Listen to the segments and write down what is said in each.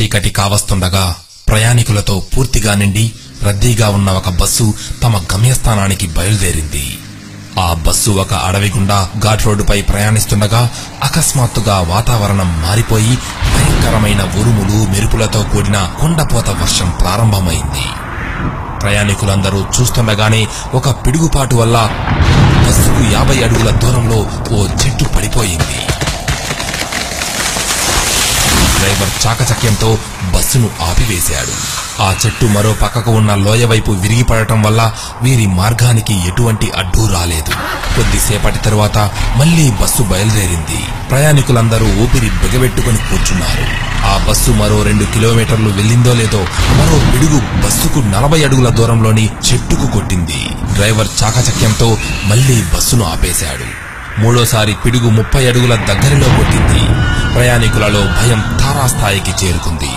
చీకటి కావస్తుండగా ప్రయాణికులతో పూర్తిగా నిండి రద్దీగా ఉన్న ఒక బస్సు తమ గమ్యస్థానానికి బయలుదేరింది. ఆ బస్సు ఒక అడవి గుండా ఘాట్ రోడ్డుపై ప్రయాణిస్తుండగా అకస్మాత్తుగా వాతావరణం మారిపోయి భయంకరమైన ఉరుములు మెరుపులతో కూడిన కొండపోత వర్షం ప్రారంభమైంది. ప్రయాణికులందరూ చూస్తుండగానే ఒక పిడుగుపాటు వల్ల బస్సుకు యాభై అడుగుల దూరంలో ఓ చెట్టు పడిపోయింది. డ్రైవర్ చాకచక్యంతో బస్సును ఆపివేశాడు. ఆ చెట్టు మరో పక్కకు ఉన్న లోయ వైపు విరిగిపడటం వల్ల వీరి మార్గానికి ఎటువంటి అడ్డు రాలేదు. కొద్దిసేపటి తరువాత మళ్ళీ బస్సు బయలుదేరింది. ప్రయాణికులందరూ ఊపిరి బిగబెట్టుకుని కూర్చున్నారు. ఆ బస్సు మరో రెండు కిలోమీటర్లు వెళ్ళిందో లేదో మరో పిడుగు బస్సుకు నలభై అడుగుల దూరంలోని చెట్టుకు కొట్టింది. డ్రైవర్ చాకచక్యంతో మళ్ళీ బస్సును ఆపేశాడు. మూడోసారి పిడుగు ముప్పై అడుగుల దగ్గరలో కొట్టింది. ప్రయాణికులలో భయం తారాస్థాయికి చేరుకుంది.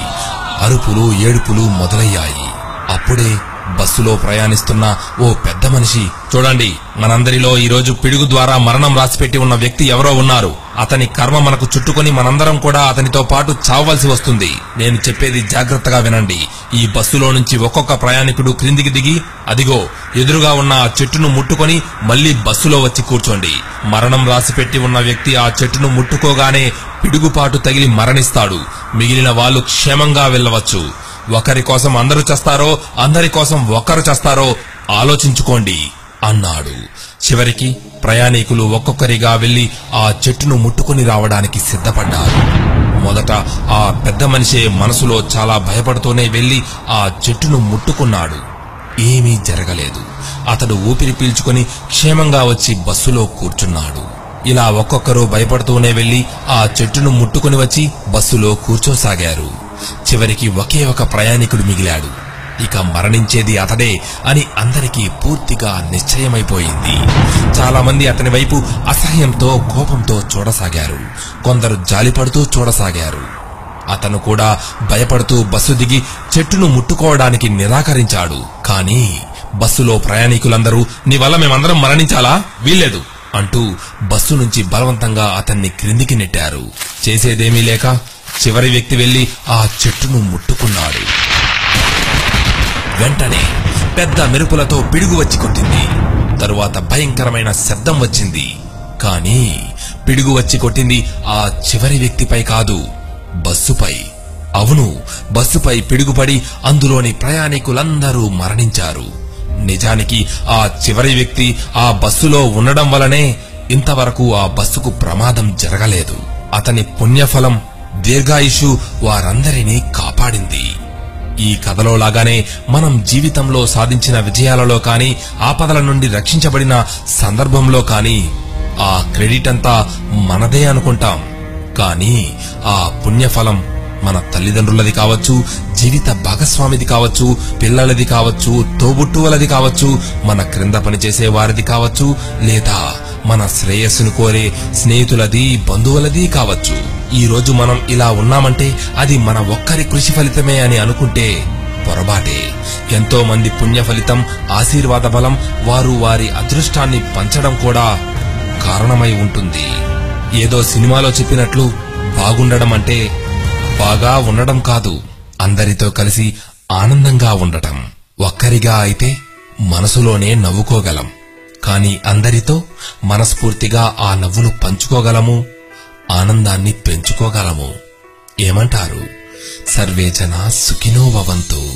అరుపులు ఏడుపులు మొదలయ్యాయి. అప్పుడే బస్సులో ప్రయాణిస్తున్న ఓ పెద్ద మనిషి. చూడండి మనందరిలో ఈ రోజు పిడుగు ద్వారా మరణం రాసిపెట్టి ఉన్న వ్యక్తి ఎవరో ఉన్నారు. అతని కర్మ మనకు చుట్టుకొని మనందరం కూడా అతనితో పాటు చావవలసి వస్తుంది. నేను చెప్పేది జాగ్రత్తగా వినండి. ఈ బస్సులో నుంచి ఒక్కొక్క ప్రయాణికుడు క్రిందికి దిగి అదిగో ఎదురుగా ఉన్న ఆ చెట్టును ముట్టుకొని మళ్ళీ బస్సులో వచ్చి కూర్చోండి. మరణం రాసిపెట్టి ఉన్న వ్యక్తి ఆ చెట్టును ముట్టుకోగానే పిడుగుపాటు తగిలి మరణిస్తాడు. మిగిలిన వాళ్ళు క్షేమంగా వెళ్ళవచ్చు. ఒకరి కోసం అందరూ చేస్తారో అందరి కోసం ఒక్కరు చేస్తారో ఆలోచించుకోండి అన్నాడు. చివరికి ప్రయాణికులు ఒక్కొక్కరిగా వెళ్ళి ఆ చెట్టును ముట్టుకుని రావడానికి సిద్ధపడ్డారు. మొదట ఆ పెద్ద మనిషే మనసులో చాలా భయపడుతూనే వెళ్ళి ఆ చెట్టును ముట్టుకున్నాడు. ఏమీ జరగలేదు. అతడు ఊపిరి పీల్చుకొని క్షేమంగా వచ్చి బస్సులో కూర్చున్నాడు. ఇలా ఒక్కొక్కరు భయపడుతూనే వెళ్ళి ఆ చెట్టును ముట్టుకుని వచ్చి బస్సులో కూర్చోసాగారు. చివరికి ఒకే ఒక ప్రయాణికుడు మిగిలాడు. ఇక మరణించేది అతడే అని అందరికీ పూర్తిగా నిశ్చయమైపోయింది. చాలా మంది అతని వైపు అసహ్యంతో కోపంతో చూడసాగారు. కొందరు జాలిపడుతూ చూడసాగారు. అతను కూడా భయపడుతూ బస్సు దిగి చెట్టును ముట్టుకోవడానికి నిరాకరించాడు. కానీ బస్సులో ప్రయాణికులందరూ నీ వల్ల మేమందరం మరణించాలా? వీల్లేదు అంటూ బస్సు నుంచి బలవంతంగా అతన్ని క్రిందికి నెట్టారు. చేసేదేమీ లేక చివరి వ్యక్తి వెళ్ళి ఆ చెట్టును ముట్టుకున్నాడు. వెంటనే పెద్ద మెరుపులతో పిడుగు వచ్చి కొట్టింది. తరువాత భయంకరమైన శబ్దం వచ్చింది. కానీ పిడుగు వచ్చి కొట్టింది ఆ చివరి వ్యక్తిపై కాదు బస్సుపై. అవును బస్సుపై పిడుగుపడి అందులోని ప్రయాణికులందరూ మరణించారు. నిజానికి ఆ చివరి వ్యక్తి ఆ బస్సులో ఉండడం వలనే ఇంతవరకు ఆ బస్సుకు ప్రమాదం జరగలేదు. అతని పుణ్యఫలం దీర్ఘాయుషు వారందరినీ కాపాడింది. ఈ కథలో లాగానే మనం జీవితంలో సాధించిన విజయాలలో కాని ఆపదల నుండి రక్షించబడిన సందర్భంలో కాని ఆ క్రెడిట్ అంతా మనదే అనుకుంటాం. కానీ ఆ పుణ్యఫలం మన తల్లిదండ్రులది కావచ్చు జీవిత భాగస్వామిది కావచ్చు పిల్లలది కావచ్చు తోబుట్టువలది కావచ్చు మన క్రింద పనిచేసే వారిది కావచ్చు లేదా మన శ్రేయస్సును కోరే స్నేహితులది బంధువులది కావచ్చు. ఈ రోజు మనం ఇలా ఉన్నామంటే అది మన ఒక్కరి కృషి ఫలితమే అని అనుకుంటే పొరపాటే. ఎంతో మంది పుణ్య ఫలితం ఆశీర్వాద బలం వారు వారి అదృష్టాన్ని పంచడం కూడా కారణమై ఉంటుంది. ఏదో సినిమాలో చెప్పినట్లు బాగుండడం అంటే బాగా ఉండడం కాదు. అందరితో కలిసి ఆనందంగా ఉండటం. ఒక్కరిగా అయితే మనసులోనే నవ్వుకోగలం. కానీ అందరితో మనస్ఫూర్తిగా ఆ నవ్వును పంచుకోగలము ఆనందాన్ని పెంచుకోగలము. ఏమంటారు? సర్వే జన సుఖినో భవంతు.